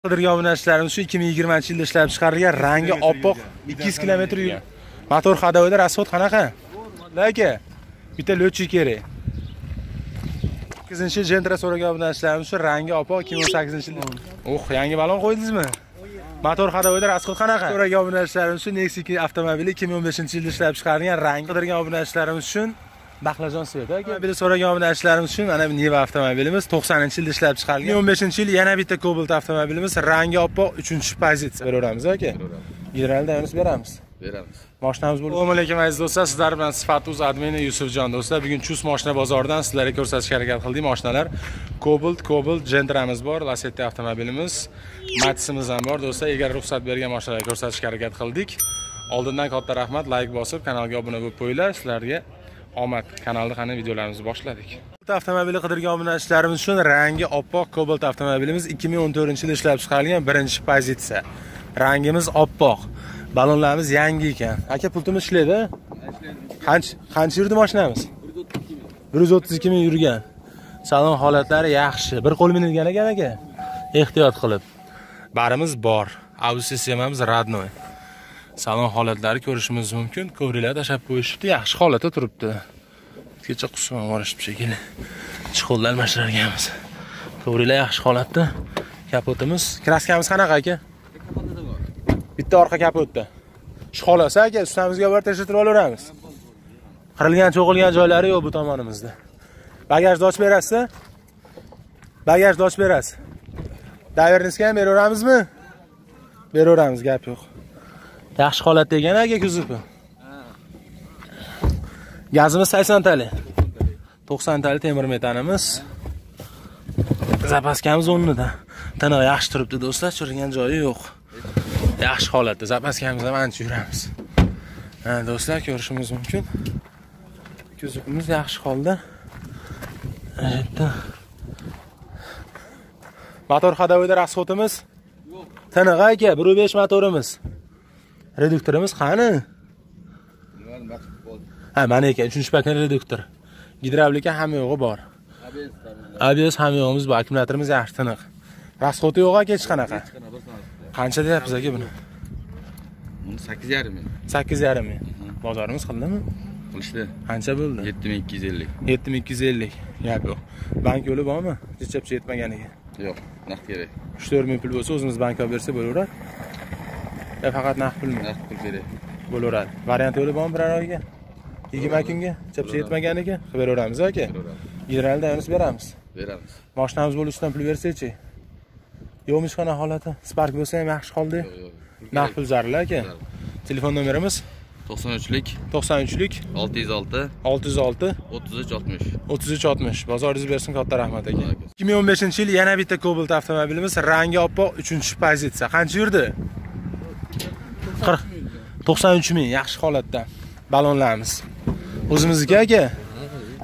qidirgan obunachilarimiz shu 2020 yilda ishlab chiqarilgan rangi oppoq 200 kilometr yurgan motor ходовойda расход qanaqa? Aka bitta lotchi kerak. 8 jentra so'ragan obunachilarimiz shu rangi oppoq 2018 yilda. Uh yangi balon qo'ydingizmi? Motor ходовойda расход qanaqa? So'ragan obunachilarimiz shu Nexia 2 avtomobili 2015 yilda ishlab chiqarilgan rangi. Qidirgan obunachilarimiz uchun Baqlajon Svet aka. Buni so'ragan obunachilarimiz uchun mana bu Neva avtomobilimiz 90-yilda ishlab chiqarilgan. 2015-yil yana bitta Cobalt avtomobilimiz rangi oppoq 3-pozitsiya beraveramiz aka. Generalda yonib beramiz. beramiz Mashinamiz bo'lib. Assalomu alaykum aziz do'stlar, sizlar bilan Sifatuz admini Yusufjon do'stlar. Bugun Chus mashina bozoridan sizlarga ko'rsatishga harakat qildik mashinalar. Cobalt, Cobalt Gentramiz bor, Lacetti avtomobilimiz, Matizimiz ham bor do'stlar. Agar ruxsat bergan mashinalarni ko'rsatishga harakat qildik. Oldindan katta rahmat, like bosib, kanalga obuna bo'lib qo'yinglar. Sizlarga omad kanalda qani videolarimizni boshladik. Avtomobili qidirgan obunachilarimiz uchun rangi oppoq Cobalt avtomobilimiz 2014 yilda ishlab chiqarilgan birinchi pozitsiya rangimiz oppoq balonlarimiz yangi ekan. Aka pultimiz ishlaydi qancha qancha yurdi mashinamiz? 132 ming yurgan. Salon holatlari yaxshi. Bir qo'l minilgan ekan aka. Ehtiyot qilib. Barimiz bor. Audio sistemamiz radnoy. Salon holatlari ko'rishimiz mumkin. Kovrilar tashlab qo'yishibdi yaxshi holatda turibdi. Kecha qusib borishibdi shekilli chuqurni almashtirganmiz kovrilar yaxshi holatda. Kapotimiz kraskamiz qanaqa aka? Bitta orqa kapotda. Shu xolos aka ustamizga borib tekshirtirib olaveramiz. Qirilgan cho'qilgan joylari yo'q bu tomonimizda. Bagajni ochib berasizda? Bagajni ochib berasiz. Daverniska ham beraveramizmi? Beraveramiz gap yo'q. Yaxshi holatda ekan aka kuzovi gazimiz 80 tali 90 tali temir metanimiz. Zapaskamiz o'rnida. Tiniq yaxshi turibdi do'stlar. Chirilgan joyi yo'q. Yaxshi holatda zapaskamiz ham ancha yuramiz. Ha do'stlar ko'rishimiz mumkin. Kuzovimiz yaxshi holda. Yerda motor ходовойda расходimiz tiniq aka 1.5 motorimiz reduktorimiz qani? Ha mana ekan uchinchi pakana reduktor. Gidravlika hamma yo'g'i bor. Abs hamma yo'g'imiz bor akkumulyatorimiz yaxshi tiniq. Расходi yo'q aka hech qanaqa? Qancha deyapsiz aka buni? Buni sakkiz yarim ming. Sakkiz yarim ming. Bozorimiz qildimi? Qilishdi. Qancha bo'ldi? Yetti ming ikki yuz ellik. Yetti ming ikki yuz ellik. Gap yo'q. Bank yo'li bormi? Hechapcha yetmaganiga yo'q naqd kerak. Uch to'rt ming pul bo'lsa o'zimiz bankka olib bersak bo'laveradi yo faqat naqd pulmi naqd pul kerak. bo'laveradi. Variant yo'li bormi biror oyga? Yigirma kunga? chapcha yetmaganiga qilib beraveramiz aka generalda yonib beramiz beramiz. Mashinamiz bo'lib ustidan pul bersakchi yo'qmi hech qanaqa holati? Spark bo'lsa ham yaxshi holda. Naqd pul zarur aka telefon nomerimiz to'qson uchlik. To'qson uchlik. Olti yuz olti. Olti yuz olti. O'ttiz uch oltmish. O'ttiz uch oltmish. Bozoringiz bersin katta rahmat aka. Ikki ming o'n beshinchi yil yana bitta Cobalt avtomobilimiz rangi oppoq uchinchi pozitsiya. Qancha yurdi qirq. To'qson uch ming. Yaxshi holatda. Balonlarimiz. O'zimizniki aka.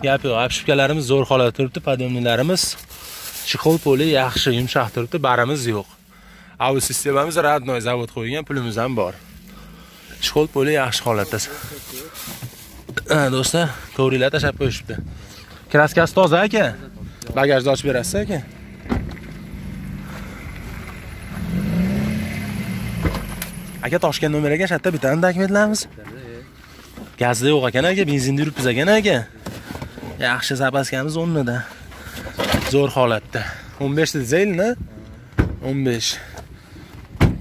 Gap yo'q. Обшивкаlarimiz zo'r holatda turibdi. Подъемныйlarimiz chexol poli yaxshi yumshoq turibdi. Barimiz yo'q. Avi sistemamiz родной zavod qo'ygan. Pulimiz ham bor. Chexol poli yaxshi holatda. Do'stlar ko'ringlar tashlab qo'yishibdi. Kraskasi toza aka. Bagajni ochib berasiz aka. Aka toshkent nomer ekan shu yerda bittani dokumentlarimiz. Gazda yo'q ekan aka benzinda yuribmiz ekan aka. Yaxshi zapaskamiz o'rnida. Zo'r holatda. 15 dizelni 15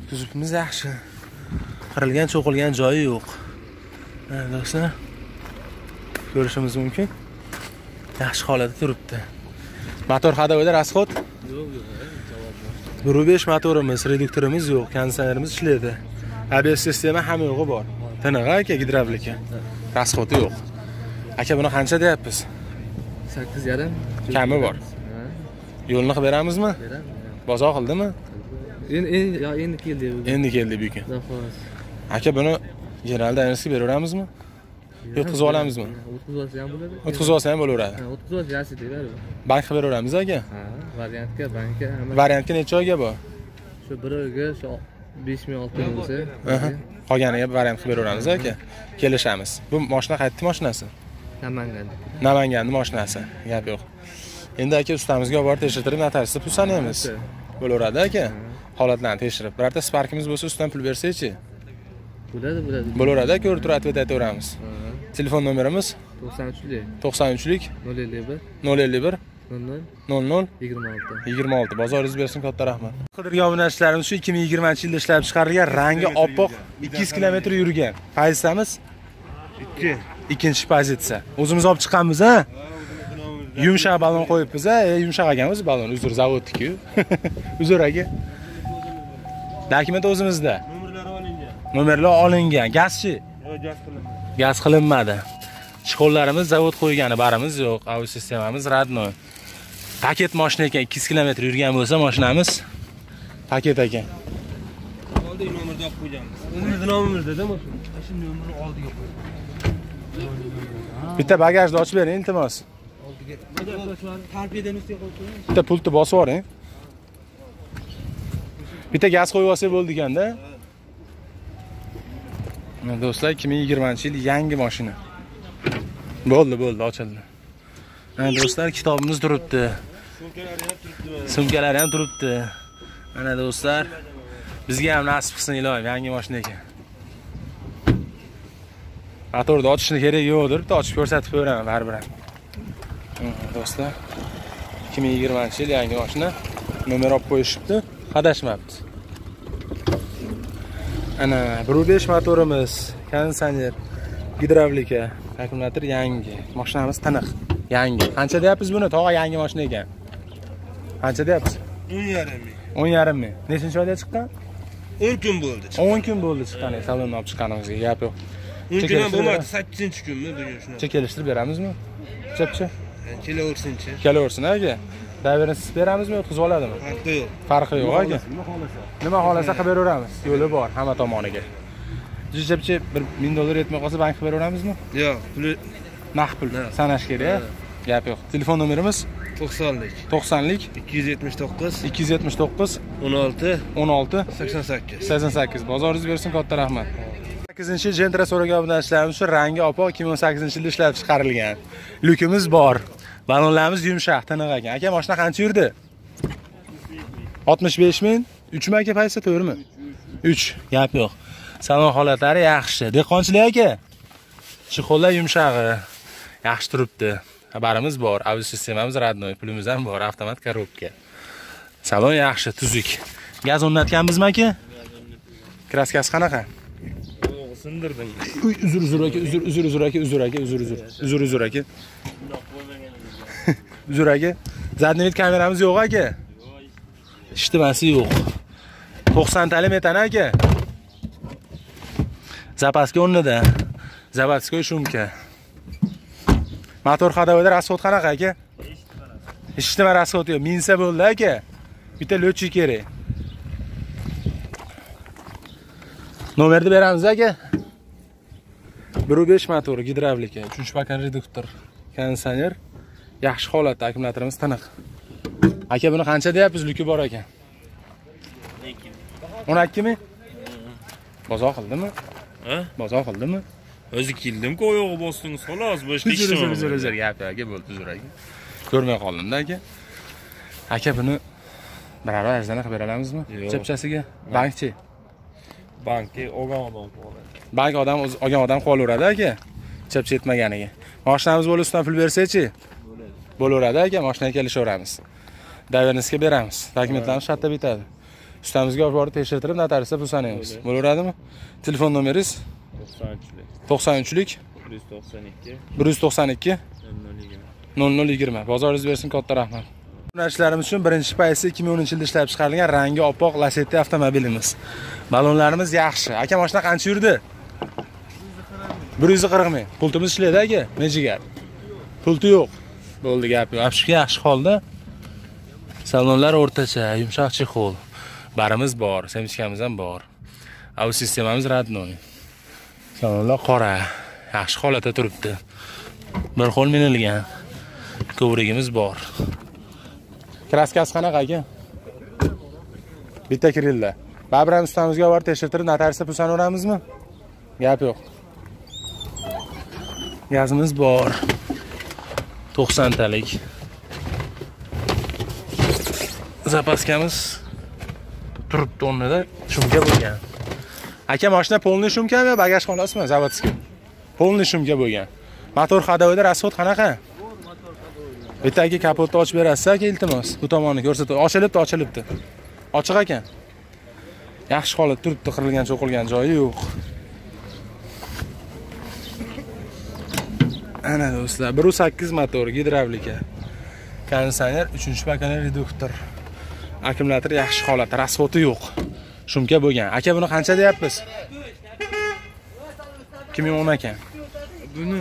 kuzovimiz yaxshi. Qirilgan cho'qilgan joyi yo'q. Do'stlar ko'rishimiz mumkin. Yaxshi holatda turibdi. Motor ходовойda расход bir besh motorimiz reduktorimiz yo'q konditsionerimiz ishlaydi abs sistema hamma yo'g'i bor. Tiniq aka gidravlika. Расходi yo'q. Aka buni qancha deyapmiz? Sakkiz yarim. Kami bor. Yo'lni qilib beramizmi? Beramiz bozor qildimi? Endi endi keldi bu endi keldi bu kun aka buni generalda ayniqsa beraveramizmi? O'tkazib olamizmi? o'tkazib olsa ham bo'ladi. O'tkazib olsa ham bo'laveradi. O'tkazib olsa yaxshi deyiladi. Bank qilib beraveramiz aka. Ha variantga bankka variantga necha oyga bor? Shu bir oyga shu besh ming olti ming bo'lsa qolganiga variant qilib beraveramiz aka kelishamiz. Bu moshina qayerni moshinasi? Namanganda. Namanganni moshinasi. Gap yo'q. Endi aka ustamizga olib borib tekshirtirib notariusda pul sanaymiz. Bo'laveradi aka. Holatlarni tekshirib. Birorta sparkimiz bo'lsa ustidan pul bersak-chi Bo'ladi, bo'ladi. bo'laveradi ko'rib turib aytib aytaveramiz. Telefon nomerimiz 93lik 93lik 051 051 00 00 26. 26 bozoringiz bersin katta rahmat. Qidirgan obunachilarimiz shu 2020 yilda ishlab chiqarilgan rangi oppoq 200 km yurgan. Pozitsiyamiz ikki. Ikkinchi pozitsiya o'zimiz olib chiqqanmiz a yumshoq balon qo'yibmiz a e, yumshoq ekan o'zi balon. Uzr zavodniku uzr aka. Dokument o'zimizda. Nomerlari olingan. Nomerlar olingan. Gazchi yo gaz qilingan gaz qilinmadi. Chiqonlarimiz zavod qo'ygani barimiz yo'q. Audio sistemamiz radnoy paket moshina ekan 200 km yurgan bo'lsa mashinamiz paket ekan. Oldin nomerni olib qo'yganmiz. O'zimizni nomimizda mashina shu nomerni oldiga qo'ydik bitta bagajni ochib bering iltimos. Tarbiyadan ustiga qo'yib qo'ying. Bitta pultni bosib yuboring. Bitta gaz qo'yib olsak bo'ldi ekanda Mana do'stlar 2020 yil yangi mashina bo'ldi bo'ldi ochildi. Mana do'stlar kitobimiz turibdi sumkalari ham turibdi. Mana do'stlar bizga ham nasib qilsin ilohim yangi mashina ekan. Motorni ochishni keragi yo'qdir bitta ochib ko'rsatib beraman baribir ham. Mana do'stlar 2020 yil yangi mashina. Nomer olib qo'yishibdi adashmabdi ana 1.5 motorimiz konditsioner gidravlika akkumulyator yangi. Mashinamiz tiniq yangi. Qancha deyapmiz buni? Tog'a yangi mashina ekan. Qancha deyapsiz? O'n yarim ming. O'n yarim ming. Nechinchi oyda chiqqan? O'n kun bo'ldi o'n kun bo'ldi chiqqan. Salonni olib chiqqanimizga gap yo'q. O'n kun ham bo'lmadi sakkizinchi kunmi? Bugun shunaqa kelishtirib beramizmi? Chapcha. Kelaversinchi. Kelaversin aka. Daverini siz beramizmi o'tkazib oladimi? Farqi yo'q. Farqi yo'q aka. Nima xohlasa? Qilib beraveramiz yo'li bor hamma tomoniga. Chapcha bir ming dollar yetmay qolsa bank qilib beraveramizmi yo'q puli naqd pul. Sanash kerak gap yo'q. Telefon nomerimiz to'qsonlik. To'qsonlik. Ikki yuz yetmish to'qqiz. Ikki yuz yetmish to'qqiz. O'n olti. O'n olti. Sakson sakkiz. Sakson sakkiz. Bozoringiz bersin katta rahmat. Sakkizinchi jentra so'ragan obunachilarimiz shu rangi oppoq ikki ming o'n sakkizinchi yilda ishlab chiqarilgan. Lyukimiz bor. Ballonlarimiz yumshoq tiniq ekan. Aka mashina qancha yurdi? Oltmish besh ming. Uchmi aka paysa to'g'rimi? Uch. Gap yo'q. Salon holatlari yaxshi. Dehqonchilik aka. Chexollar yumshog'i. Yaxshi turibdi xabarimiz bor. Audio sistemamiz radnoy pulimiz ham bor. Avtomat korobka salon yaxshi tuzuk. Gaz o'rnatganmizmi aka kraskasi qanaqa? Sindirdim uzr uzr aka uzr uzr uzr aka uzr aka uzr. Uzr uzr uzr aka uzr aka задний вид kameramiz yo'q aka. Ishtimasi yo'q. To'qsontali metan aka. Zapaska o'rnida. Заводской shumka motor ходовойda расход qanaqa aka eshitdim расход yo'q minsa bo'ldi aka. Bitta летчик kerak. Nomerni beramiz aka. 1.5 motor gidravlika 3 pakan reduktor konditsioner. Yaxshi holatda akkumulyatorimiz tiniq. Aka buni qancha deyapsiz lyuki bor ekan 12 ming. Bozor qildimi? Ha? bozor qildimi O'zi keldim-ku oyog'i bosdingiz xolos boshqa uzr uzr uzr uzr gap yo'q aka bo'ldi uzr aka ko'rmay qoldimda aka. Aka buni baravar arzani qilib bera olamizmi Yo'q. chapchasiga. Bankchi. Bankka olgan odam bank odam o'zi olgan odam qolaveradi aka. Chapcha yetmaganiga. Mashinamiz bo'lsa ustidan pul bersak-chi bo'laveradi aka mashinaga kelishaveramiz davernisga beramiz. Dokumentlarimiz shu yerda bitadi. Ustamizga olib borib tekshirtirib notariusda pul sanaymiz. Bo'laveradimi? Telefon nomeringiz? 93lik, to'qson uchlik 192, bir yuz to'qson ikki? 0020. nol nol yigirma. Bozoringiz bersin katta rahmat. Yo'nalishlarimiz uchun birinchi paysi ikki ming o'ninchi yilda ishlab chiqarilgan rangi oppoq lasetti avtomobilimiz. Ballonlarimiz yaxshi. Aka mashina qancha yurdi? Bir yuz qirq ming. Pultimiz ishlaydi aka. Nechi gap? Pulti yo'q. Bo'ldi gap. Yo'q apshika yaxshi holda salonlar o'rtacha yumshoq chexol barimiz bor semchkamiz ham bor. Audio sistemamiz radnoy salonlar qora. Yaxshi holatda turibdi. Bir xil minilgan. Ko'vrigimiz bor. Kraskasi qanaqa aka? Bitta kirilla baribir ham ustamizga olib borib tekshirtirib notariusda pul sanaveramizmi gap yo'q. Gazimiz bor. To'qsontalik zapaskamiz turibdi o'rnida. Shumka bo'lgan. Aka mashina полный shumkami bagaj xolasmi zavodskiy? Полный shumka bo'lgan. Motor ходовойda расход qanaqa? Bittagi kapotni ochib berasiz aka iltimos bu tomonni ko'rsatib ochilibdi ochilibdi. Ochiq ekan. Yaxshi holat turibdi qirilgan cho'qilgan joyi yo'q. Ana do'stlar 1.8 motor gidravlika. Konditsioner 3 pakana reduktor akkumulyator yaxshi holatda расходi yo'q. Shumka bo'lgan. Aka buni qancha deyapmiz? 2010 ekan Buni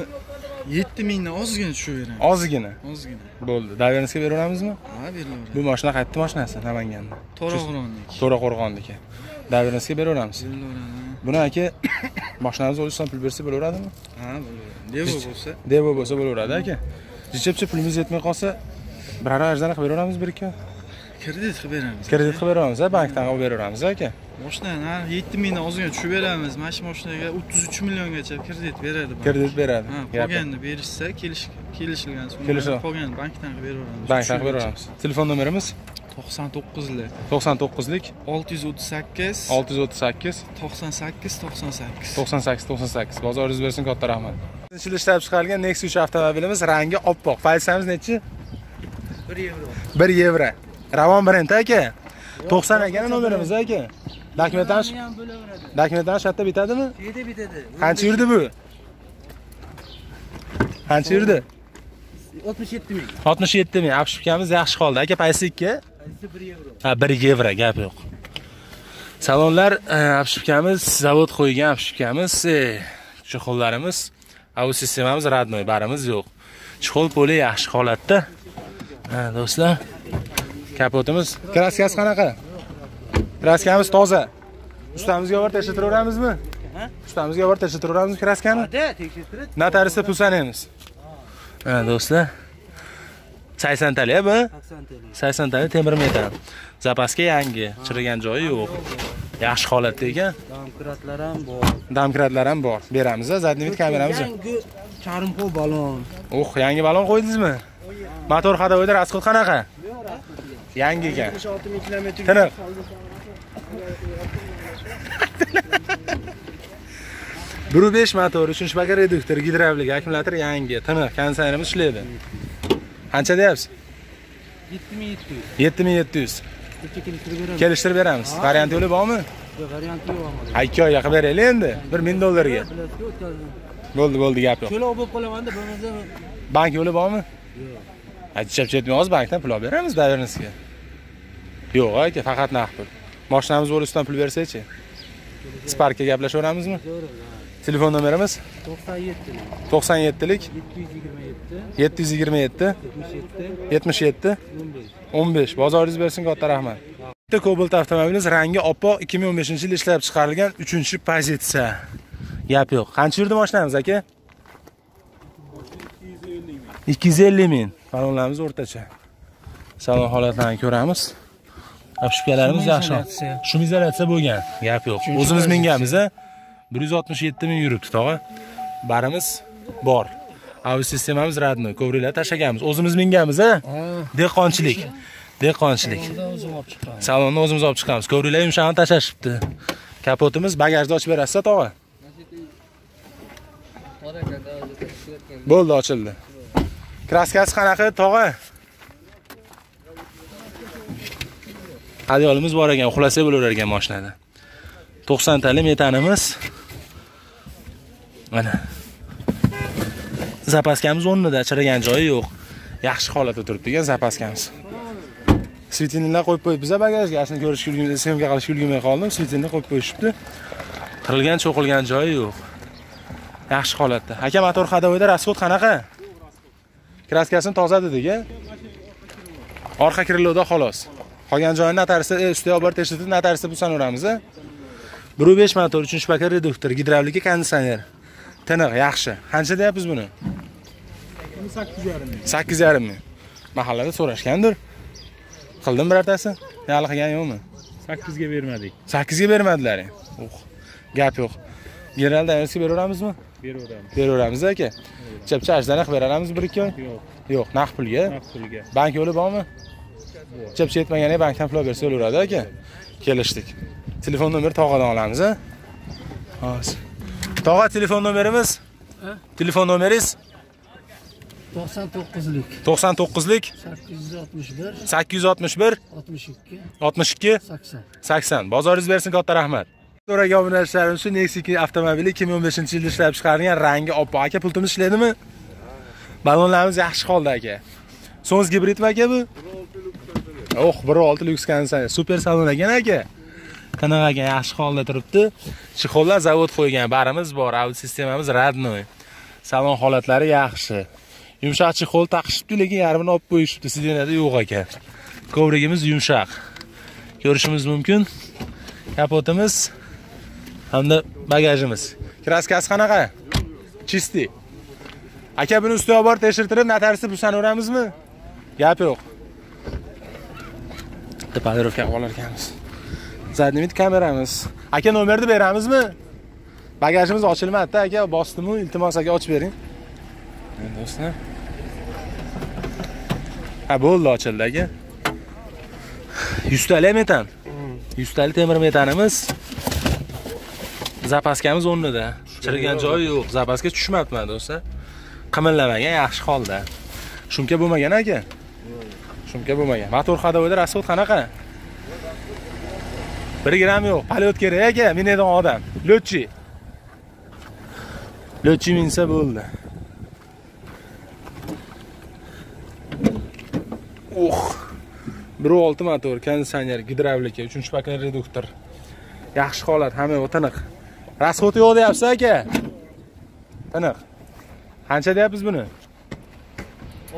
7000 dan ozgina tushib beramiz. ozgina? Ozgina. bo'ldi. Davernisga beraveramizmi? Ha, berilaveradi. bu mashina qayerda mashinasi namanganda. To'raqo'rg'onlik. to'raqo'rg'onniki davernisga beraveramiz. Buni aka mashinamiz o'zimizdan pul bersa bo'laveradimi? Ha, bo'laveradi. Devo bo'lsa, devo bo'lsa bo'laveradi aka. Jichibchi pulimiz yetmay qolsa biror arzani qilib beraveramiz bir ikki kredit qilib beramiz. kredit qilib beraveramiz a bankdan olib beraveramiz aka Mashina ha 7000 dan ozgina tushib beramiz. Mana shu mashinaga 33 milliongacha kredit beradi. kredit beradi Ha, qolganini berishsa, kelish kelishilgan summa. Qolganini bankdan qilib beraveramiz. bankdan qilib beraveramiz telefon nomerimiz 99 lik. 99 lik. 638 638 98 98. 98 98 bozoringiz bersin katta rahmat birinchi yil ishlab chiqarilgan Nexus 3 avtomobilimiz rangi oppoq. Pozitsiyamiz nechi 1 yevro. 1 yevro ravon brend aka. 90 ekan nomerimiz aka. Dokumentdan dokumentdan shu yerda bitadimi? Yerda bitadi. qancha yurdi bu? Qancha yurdi? 67 ming. 67 ming. Apshipkamiz yaxshi holda aka paysikka Qaysi 1 yevro? ha 1 yevro gap yo'q. Salonlar e, apshipkamiz zavod qo'ygan apshipkamiz e, chexollarimiz au sistemamiz родной barimiz yo'q. Chexol poli yaxshi holatda. Ha do'stlar kapotimiz kraskasi qanaqa? Kraskamiz toza. Ustamizga borib tekshirtiraveramizmi ustamizga borib tekshirtiraveramizmi kraskani Da, tekshirtirib. notariusda pul sanaymiz ha do'stlar. 80 tali bu? 80 tl. 80 tali temir metal zapaska yangi chirigan joyi yo'q. Yaxshi holatda ekan. Domkratlar ham bor. domkratlar ham bor. Beramiz задний вид kameramiz. Yangi charmxo balon. uh yangi balon qo'ydingizmi? Motor ходовойda расход qanaqa yangi ekan 76 ming kilometr. tiniq bir besh motor uchinchi reduktor gidravlik akkumulyator yangi tiniq konditsionerimiz ishlaydi qancha deyapsiz? 7700. yetti ming yetti yuz. Kecha keltirib beraman. kelishtirib beramiz. Variant yo'li bormi? Variant yo'q ikki oyga qilib beraylik endi. Bir ming dollarga. Bo'ldi bo'ldi gap yo'q. To'lov bo'lib qolamanda bo'lmasa bank yo'li bormi? Yo'q chetmay hozir bankdan pul olib beramiz davernisga yo'q aka faqat naqd pul. Mashinamiz bo'l ustidan pul bersachi. Sparkga gaplashaveramizmi? Telefon nomerimiz? 97 ming. to'qson yettilik 727 yetti. Yuz yigirma yetti. 77 yetmish yetti 15. o'n besh. Bozoringiz bersin katta rahmat. Bitta Cobalt avtomobilimiz rangi oppoq 2015 yil ishlab chiqarilgan 3 pozitsiya gap yo'q. Qancha yurdi mashinamiz aka? 250 ming salonlarimiz o'rtacha. Salon holatlarini ko'ramiz. Apshipkalarimiz yaxshi. shum izolyatsiya bo'lgan. Gap yo'q. O'zimiz minganmiz a 167 ming yuribdi tog'a. Barimiz bor. Avi sistemamiz родной kovrilar tashlaganmiz. O'zimiz minganmiz a dehqonchilik. Dehqonchilik. Salonni o'zimiz olib chiqamiz kovrilar yumshog'ini tashlashibdi. Kapotimiz bagajni ochib berasiz tog'a. Bo'ldi ochildi kraskasi qanaqa tog'a? Adyolimiz bor ekan uxlasa bo'laverar ekan mashinada 90 tali metanimiz. Mana. Zapaskamiz o'rnida chirigan joyi yo'q. Yaxshi holatda turibdi ekan zapaskamiz. Svetinilar qo'yib qo'yibmiz bagajga. Shuni ko'rishga ulgurmay syomka qilishga ulgurmay qoldim. Svetinni qo'yib qo'yishibdi. Qirilgan cho'qilgan joyi yo'q. Yaxshi holatda. Aka motor ходовойda расход qanaqa? Kraskasini toza dedik a orqa kriloda xolos. Qolgan joyini notariusda e, ustiga olib borib tekshirtib notariusda pul sanaveramiz a bir besh motor uchinchi paket reduktor gidravlika konditsioner tiniq yaxshi. Qancha deyapmiz buni? Sakkiz yarim ming. Mahallada so'rashgandir. Qildim birortasi. Hali qilgan yo'qmi? Sakkizga bermadik. Sakkizga bermadilaring uh gap yo'q general davrasga beraveramizmi beraveramiz beraveramiz aka? Chapcha ajdana qilib beramiz bir ikki oy. Yo'q. Yo'q naqd pulga. Naqd pulga. Bank yo'li bormi? Chapcha yetmaganiga bankdan pul olib bersa bo'laveradi aka. Kelishdik. Telefon nomeri tog'adan olamiz a? Hozir tog'a telefon nomerimiz telefon nomeringiz to'qson to'qqizlik. 99lik sakkiz yuz oltmish bir. 861 oltmish ikki. 62 sakson. 80 bozoringiz bersin katta rahmat Do'raga obunachilarim shu Nexia avtomobili 2015 yilda ishlab chiqarilgan rangi oppoq aka pultimiz ishlaydimi ballonlarimiz yaxshi holda aka. So'z gibridmi aka bu? Oh 1.6 lyuks konditsioner super salon ekan aka. Qanaqa ekan yaxshi holda turibdi. Chexollar zavod qo'ygan barimiz bor audio sistemamiz radnoy. Salon holatlari yaxshi. Yumshoq chexol taqishibdi lekin yarmini olib qo'yishibdi. Sideniyada yo'q ekan kovrigimiz yumshoq. Ko'rishimiz mumkin. Kapotimiz hamda bagajimiz. Kraskasi qanaqa чистый aka buni ustiga olib borib tekshirtirib notariusni busaveramizmi gap yo'q. Bitta podirovka qilib olar ekanmiz. Задний вид kameramiz. Aka nomerni beramizmi? Bagajimiz ochilmadida aka bosdimu? Iltimos aka ochib bering. Endi do'stlar. Ha bo'ldi ochildi aka. Yuztali metan yuztali temir metanimiz zapaskamiz o'rnida. Chirigan joyi yo'q. Zapaska tushmabman do'stlar. Qimillamagan yaxshi holda. Shumka bo'lmagan aka. Shumka bo'lmagan. Motor ходовойda расход qanaqa? Bir gramm yo'q. Polyot kerak aka minadigan odam. Летчи летчи minsa bo'ldi. Uh bir olti motor konditsioner gidravlika uchinchi pakana reduktor. Yaxshi holat hamma yoq tiniq расход yo'q deyapsiz aka. Tiniq. Qancha deyapmiz buni?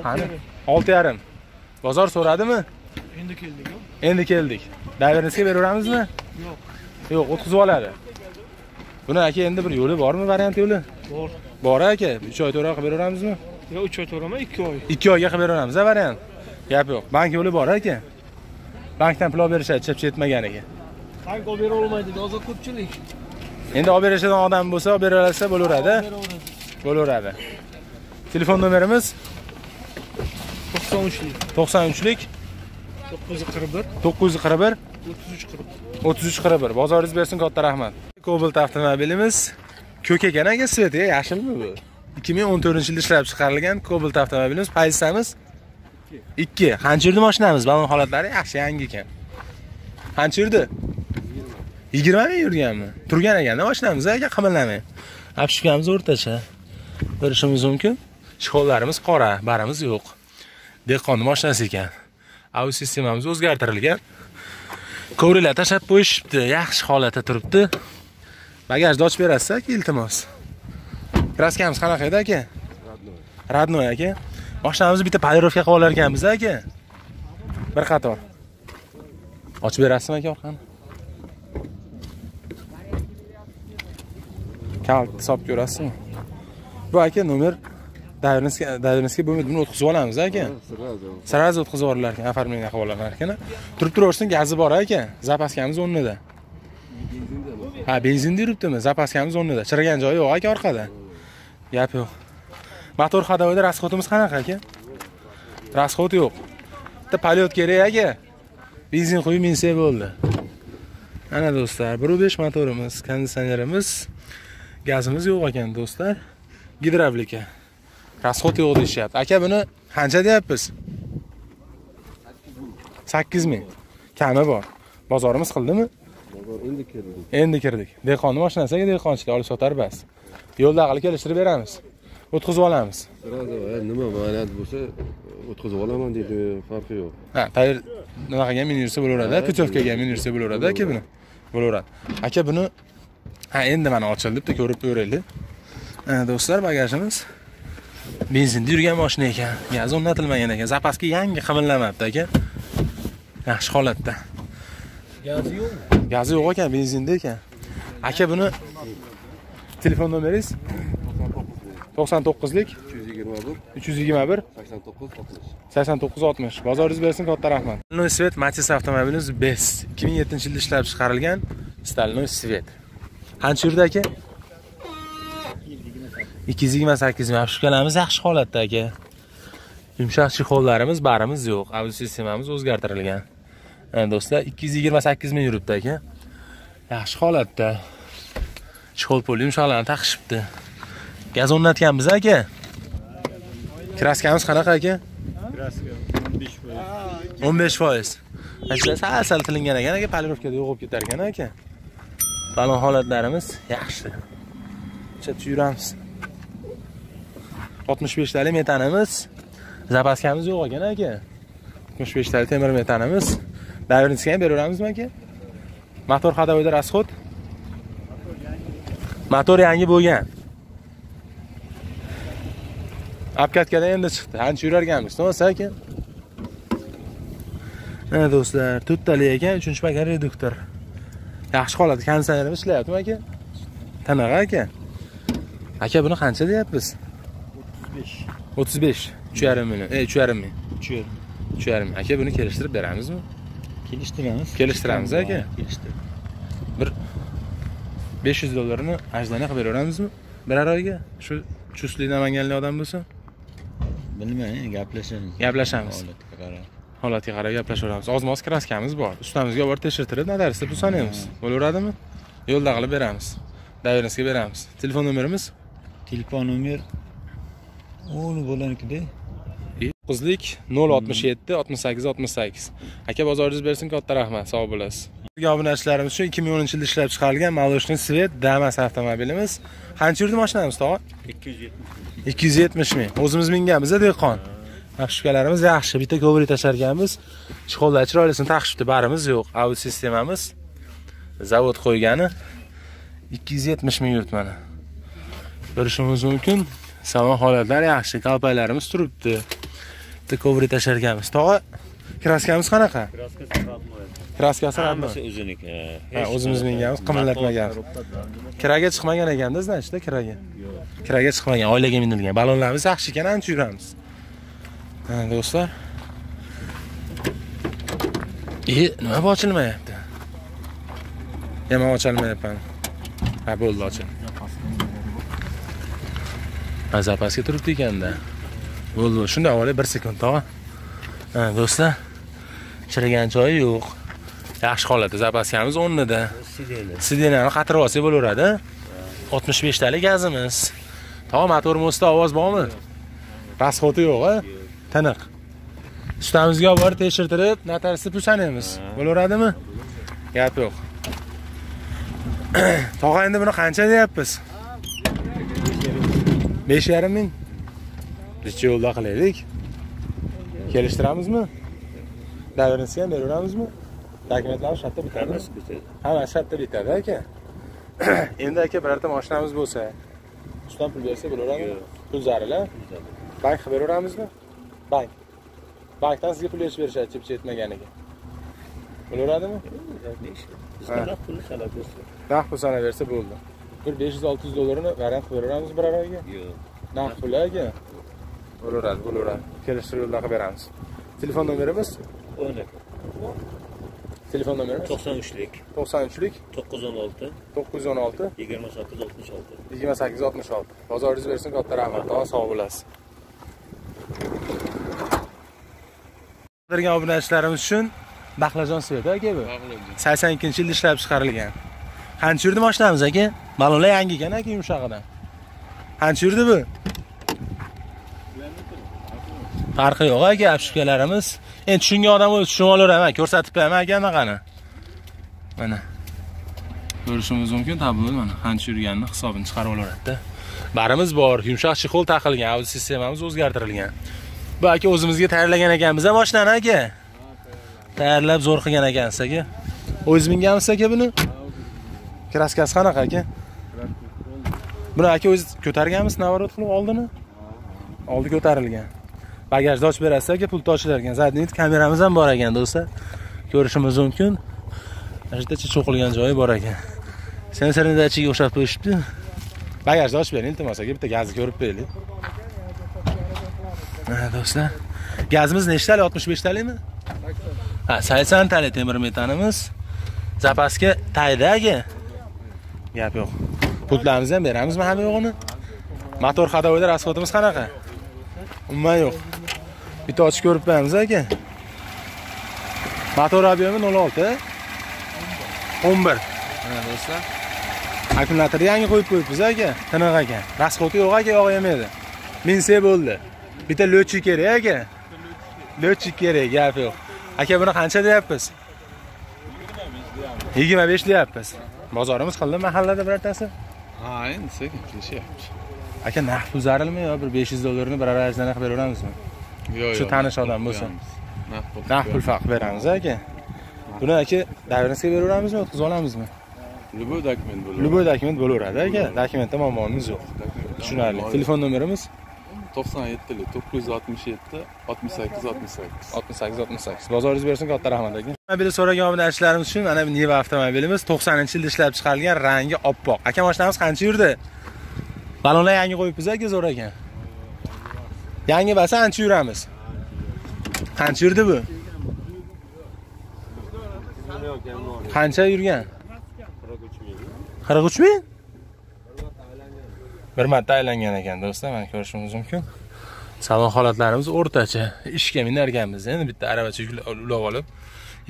Qani? Olti yarim. Bozor so'radimi? Endi keldik endi keldik. Davernisga beraveramizmi? Yo'q. yo'q o'tkazib oladi. Buni aka endi bir yo'li bormi variant yo'li? Bor. Bor aka uch oy oy qilib beraveramizmi? Yo uch oy to'raman ikki oy? Ikki oyga qilib beraveramiz a variant? Gap yo'q. Bank yo'li bor aka. Bankdan pul olib berishadi chip yetmaganiga bank olib bera olmaydi hozir ko'pchilik endi olib berishadigan odam bo'lsa olib beraversa bo'laveradi. Bo'laveradi. Telefon nomerimiz to'qson uchlik. To'qson uchlik. To'qqiz yuz qirq bir. To'qqiz yuz qirq bir. O'ttiz uch qirq. O'ttiz uch qirq bir. Bozoringiz bersin katta rahmat. Cobalt avtomobilimiz ko'k ekan aka sveti yashilmi bu? Ikki ming o'n to'rtinchi yilda ishlab chiqarilgan cobalt avtomobilimiz. Pozitsiyamiz ikki. Qancha yurdi mashinamiz? Balon holatlari yaxshi yangi ekan. Qancha yurdi yigirma ming yurganmi? Turgan ekanda mashinamiz aka qimillamay обшивкamiz o'rtacha. Ko'rishimiz mumkin. Shkollarimiz qora barimiz yo'q. Dehqonni mashinasi ekan. Audio sistemamiz o'zgartirilgan. Kovrilar tashlab qo'yishibdi yaxshi holatda turibdi. Bagajni ochib berasiz aka iltimos. Kraskamiz qanaqa edi aka? Родной aka. Mashinamizni bitta podirovka qilib olar ekanmiz aka. Bir qator. Ochib berasizmi aka orqani kalt hisob ko'rasizmi? Bu aka nomer davrnskiy bo'lmaydi buni o'tkazib olamiz aka. Сразу o'tkazib yuborilar ekan оформление qilib olar ekan turib turaversin gazi bor aka zapaskamiz o'rnida. Ha benzinda yuribdimi zapaskamiz o'rnida. Chirigan joyi yo'q aka orqada. Gap yo'q. Motor ходовойda расходimiz qanaqa aka? Расход yo'q. Bitta polyot kerak aka. Benzin quyib minsa bo'ldi. Ana do'stlar bir motorimiz konditsionerimiz gazimiz yo'q ekan do'stlar. Gidravlika. Расход yo'q deyishyapti. Aka buni qancha deyapmiz? Sakkiz ming. Kami bor. Bozorimiz qildimi? Endi keldik endi kirdik. Dehqonni mashinasi aka dehqonchilik olib sotar bas. Yo'lda aql kelishtirib beramiz. O'tkazib olamiz. "E, nima variant bo'lsa o'tkazib olaman deydi farqi yo'q. Ha tayyor nimaqaga minib yursa bo'laveradi putyovkaga minib yursa bo'laveradi aka buni bo'laveradi. Aka buni ha endi mana ochildi bitta ko'rib ko'raylik. Do'stlar bagajimiz benzinda yurgan mashina ekan. Gaz o'rnatilmagan ekan. Zapaska yangi qimirlamabdi aka. Yaxshi holatda. Gazi yo'q gazi yo'q ekan benzinda ekan. Aka buni telefon nomeringiz? To'qson to'qqizlik. Uch yuz yigirma bir. Sakson to'qqiz oltmish sakson to'qqiz oltmish bozoringiz bersin katta rahmat. Svet matiz avtomobilimiz best. Ikki ming yettinchi yilda ishlab chiqarilgan stальной svet qancha yurdi aka ikki yuz yigirma sakkiz ming shtukalarimiz yaxshi holatda aka yumshoq chexollarimiz barimiz yo'q audio sistemamiz o'zgartirilgan do'stlar 228 ming yuribdi aka. Yaxshi holatda. Chol pul yumshoqlarni taqishibdi. Gaz o'rnatganmiz aka. Kraskamiz qanaqa aka? Kraska 15 foiz. 15 foiz. Sal sal tilingan ekan aka, polirovkada yo'qolib ketar ekan aka. Balon holatlarimiz yaxshi. Chetda yuramiz. 65 talik metanimiz. Zapaskamiz yo'q ekan aka. 65 talik temir metanimiz. Davrnisiga ham beraveramizmi aka? Motor ходовойda расход. Motor yangi bo'lgan. Apkatkadan endi chiqdi. Ancha yurarganmiz, to'g'risi aka? Ha do'stlar, to'rttalik ekan, 3-pakan reduktor. Yaxshi holat, konditsionerimiz ishlayaptimi aka? Qanaqa aka? Aka buni qancha deyapmiz? 35. 35. 3,5 million. E, 3,5 ming. 3 3,5 ming. Aka buni kelishtirib beramizmi? Kelishtiramiz. Kelishtiramiz, aka. Kelishtir. 500 dollarni ajdana qilib beraveramizmi? Biror oyga? Shu chusli namanganlik odam bo'lsa, Bilmayman, gaplashamiz. gaplashamiz. Holatga qarab. Holatiga qarab gaplashaveramiz. Ozmoz kraskamiz bor. Ustamizga borib tekshirtirib, notariusda pul sanaymiz. Bo'laveradimi? Yo'lda qilib beramiz. Davrensga beramiz. Telefon nomerimiz Telefon nomer O'ni bo'lanikida. Qizlik 067 68 68. Aka bozoringiz bersin, katta rahmat. Sog' bo'lasiz. Bizga obunachilarimiz uchun 2010 yilda ishlab chiqarilgan Maloshni Svet Damas avtomobilimiz. Qancha yurdi mashinamiz, tog'a? 270. 270 ming. O'zimiz minganmiz, dehqon. Mashqalarimiz yaxshi. Bitta kovri tasharganmiz. Chiqollar chiroylisini taqishibdi, barimiz yo'q. Audio sistemamiz zavod qo'ygani 270 ming yurt mana. Ko'rishimiz mumkin. Salon holatlar yaxshi, kalpaklarimiz turibdi. Bitta kovri tasharganmiz. Tog'a kraskamiz qanaqa? Kraskasi? Hammasi o'ziniki. Ha, o'zimiz minganmiz, qimirlatmagan. Kiraga chiqmagan ekanda, значит, kiraga. Kiraga chiqmagan, oilaga minilgan. Balonlarimiz yaxshi ekan, ancha yuramiz. Do'stlar. E, nima bu ochilmayapti? Nima ochilmayapti? Ha, bo'ldi, ochil. Ha, zapasga turibdi ekanda. Bo'ldi, shunday avvalo 1 sekund tog'a. Ha, do'stlar. Chirigan joyi yo'q. Yaxshi holatda zapaskamiz o'rnida. Sirena. Sidenani qatirib olsak bo'laveradi. 65 talik gazimiz. Tog'a motor mostda ovoz bormi? Rasxoti yo'q, a? Tiniq. Ustamizga olib borib tekshirtirib, notariusda pul sanaymiz. Bo'laveradimi? Gap yo'q. Tog'a endi buni qancha deyapmiz? 5,5 ming. Necha yo'lda qilaylik? Kelishtiramizmi? Davrnisiga ham beraveramizmi? Dokumentlar shartda bitadi. Hammasi bitadi. Hamma shartda bitadi aka. Endi aka birorta mashinamiz bo'lsa, ustidan pul bersa bo'laveradimi? Pul zarila. Bank qilib beraveramizmi? Bank. Bankdan sizga pul yechib berishadi chipcha yetmaganiga. Bo'laveradimi? Bizga pulni sanab bersin. Naqd pul sanaversa bo'ldi. Bir 500-600 dollarini variant qilib beraveramiz biror oyga. Yo'q. Naqd pul aka. Bo'laveradi, bo'laveradi. Kelishtirib yo'lda qilib beramiz. Telefon nomerimiz? O'ni. Telefon nomerimiz 93lik 93lik 916 916 28 66. 28 66. Bozoringiz bersin, katta rahmat. Sog' bo'lasiz. Qadrli obunachilarimiz uchun Baqlajon sveti aka bu. 82-yilda ishlab chiqarilgan. Qancha yurdi mashinamiz aka? Balonlar yangi ekan aka yumshog'idan. Qancha yurdi bu? Farqi yo'q aka, apshikalarimiz. Endi tushungan odam o'zi tushunib olaveradi, ko'rsatib beraman aka anaqani. Mana. Ko'rishimiz mumkin tabloni mana qancha yurganini hisobini chiqarib olaveradi-da. Barimiz bor, yumshoq chexol taqilgan, audio sistemamiz o'zgartirilgan. Bu aka o'zimizga tayyorlagan ekanmiz a mashinani aka. Tayyorlab zo'r qilgan ekansiz aka. O'zingiz minganmisiz aka buni? Kraskasi qanaqa aka? Buni aka o'zi ko'targanmisiz navorot qilib oldini? Oldi ko'tarilgan. Bagajni ochib berasiz aka, pultni ochilar ekan. Zadniy kameramiz ham bor ekan do'stlar. Ko'rishimiz mumkin. Mana shu yerda cho'qilgan joyi bor ekan. Sensorni dachiga o'xshab qo'yishibdi. Bagajni ochib bering, iltimos aka, bitta gazni ko'rib beraylik. Mana do'stlar. Gazimiz nechtali 65 talikmi? Ha, 80 talik temir metanimiz. Zapaska taydagi. Gap yo'q. Pultlarimizni ham beramizmi hamma yo'g'ini? Motor ходовойda расходimiz qanaqa? Umuman yo'q. Bitta ochib ko'rib aka. Motor ob'yomi 06. 11. Mana do'stlar. Akkumulyatorni yangi qo'yib qo'yibmiz aka. Tiniq ekan. расходi yo'q aka, yog' yemaydi. Minsa bo'ldi. Bitta lo'chik kerak aka. Lo'chik kerak, gap yo'q. Aka buni qancha deyapmiz? 25 deyapmiz. Bozorimiz qildi mahallada birortasi? Ha, endi sekin kelishyapti. Aka narx pul zarilmi yo bir 500 dollarni bir arajdan qilib beraveramizmi? Yo'q, Shu tanish odam pul Narx pul farq beramiz aka. Buni aka davrinizga beraveramizmi, o'tkazib olamizmi? Любой dokument bo'ladi. Любой dokument bo'laveradi aka. Dokumentda muammomiz yo'q. Tushunarli. Telefon nomerimiz 97 967 68 68. 68 68. Bozoringiz bersin, katta rahmat aka. Avtomobilni so'ragan obunachilarimiz uchun mana bu Niva avtomobilimiz 90-yilda ishlab chiqarilgan, rangi oppoq. Aka mashinamiz qancha yurdi? Balonlar yangi qo'yibmiz aka zo'r ekan. Yangi bo'lsa ancha yuramiz. Qancha yurdi bu? Qancha yurgan? 43 ming. Bir marta aylangan ekan do'stlar, mana ko'rishingiz mumkin. Salon holatlarimiz o'rtacha. Ishga minarganmiz endi bitta aravacha ulab olib,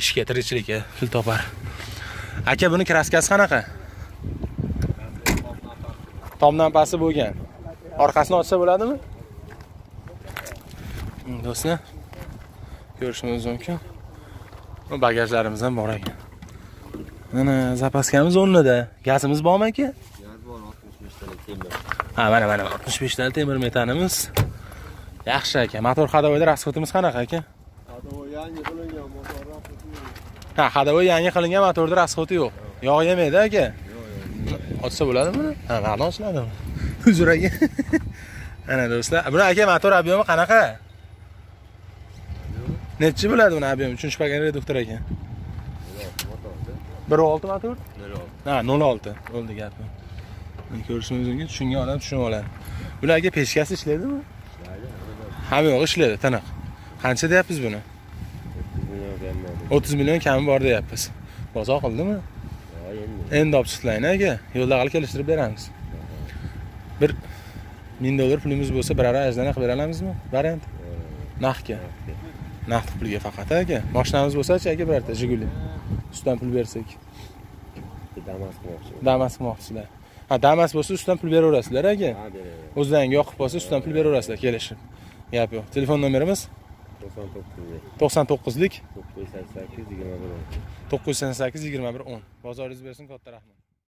ishga tirikchilikka pul topar. Aka buni kraskasi qanaqa? Tomdan pasti bo'lgan. Orqasini ochsa bo'ladimi? Hmm, Do'stlar, ko'rishingiz mumkin. Bu bagajlarimiz ham bor ekan. Mana zapaskamiz o'rnida. Gazimiz bormi aka? Ha, mana mana 65 tali temir metanimiz. Yaxshi aka. Motor ходовойda расходimiz qanaqa aka? Ha, ходовой yangi qilingan motorda расходi yo'q. Yog' yemaydi aka. Ochsa bo'ladimi buni? Ha, mana ochiladimi? Uzr aka. Ana do'stlar, buni aka motor ob'yomi qanaqa? Nechi bo'ladi buni ob'yomi? 3-pagan reduktor aka. 1.6 motor? 0.6. Ha, 0.6. Bo'ldi gapi. Ko'rishingiz mumkin, tushungan odam tushunib oladi. Bularga pechkasi ishlaydimi? Hamma yo'q ishlaydi, tiniq. Qancha deyapsiz buni? 30 million kami bor deyapmiz. Bozor qildimi? Endi olib chiqlayni aka. Yo'lda hali kelishtirib beramiz. Bir 1000 dollar pulimiz bo'lsa, bir ara ajdana qilib bera olamizmi? Variant. Naqdga. Naqd pulga faqat aka. Mashinamiz bo'lsa-chi aka birorta Jiguli. Ustidan pul bersak. Damas qilmoqchisizlar. Ha, Damas bo'lsa ustidan pul beraverasizlar aka. O'zidan yoqib bo'lsa ustidan pul beraverasizlar kelishib. Gap yo'q. Telefon nomerimiz 99lik 988 21 10. Bozoringiz bersin, katta rahmat.